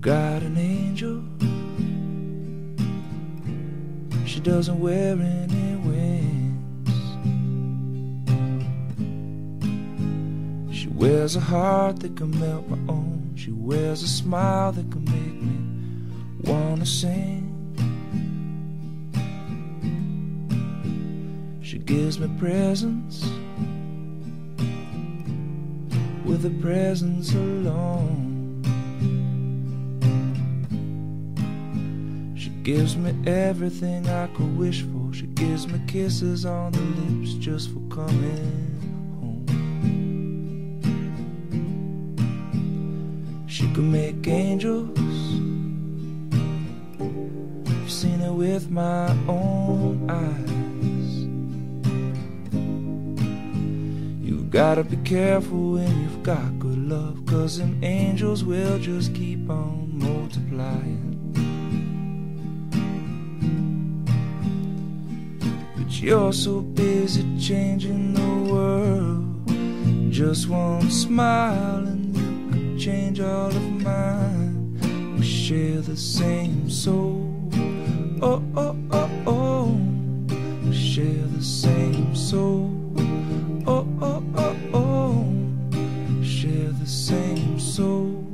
Got an angel. She doesn't wear any wings. She wears a heart that can melt my own. She wears a smile that can make me wanna sing. She gives me presents with a presence alone. Gives me everything I could wish for. She gives me kisses on the lips just for coming home. She can make angels. I've seen it with my own eyes. You've gotta be careful when you've got good love, cause them angels will just keep on multiplying. You're so busy changing the world. Just one smile and you could change all of mine. We share the same soul. Oh, oh, oh, oh. We share the same soul. Oh, oh, oh, oh. Share the same soul.